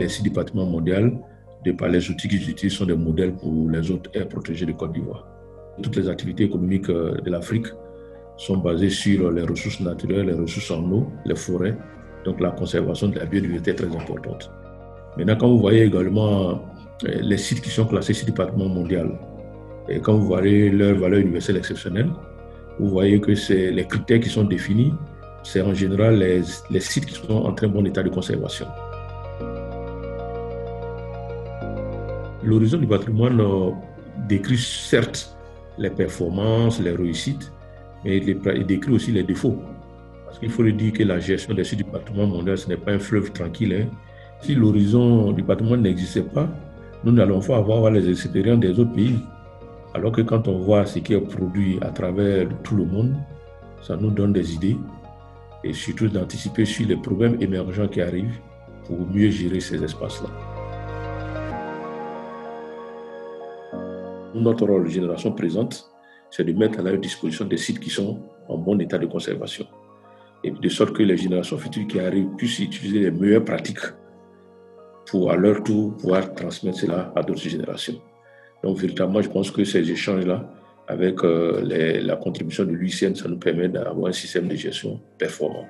les six départements mondiaux, de par les outils qu'ils utilisent, sont des modèles pour les autres aires protégées de Côte d'Ivoire. Toutes les activités économiques de l'Afrique sont basées sur les ressources naturelles, les ressources en eau, les forêts. Donc la conservation de la biodiversité est très importante. Maintenant, quand vous voyez également les sites qui sont classés six départements mondiaux, et quand vous voyez leur valeur universelle exceptionnelle, vous voyez que c'est les critères qui sont définis, c'est en général les sites qui sont en très bon état de conservation. L'horizon du patrimoine euh, décrit certes les performances, les réussites, mais il décrit aussi les défauts. Parce qu'il faut le dire que la gestion des sites du patrimoine mondial, ce n'est pas un fleuve tranquille. Hein. Si l'horizon du patrimoine n'existait pas, nous n'allons pas avoir les expériences des autres pays. Alors que quand on voit ce qui est produit à travers tout le monde, ça nous donne des idées et surtout d'anticiper sur les problèmes émergents qui arrivent pour mieux gérer ces espaces-là. Notre rôle, génération présente, c'est de mettre à la disposition des sites qui sont en bon état de conservation. Et de sorte que les générations futures qui arrivent puissent utiliser les meilleures pratiques pour à leur tour pouvoir transmettre cela à d'autres générations. Donc véritablement, je pense que ces échanges-là, avec euh, la contribution de l'UICN, ça nous permet d'avoir un système de gestion performant.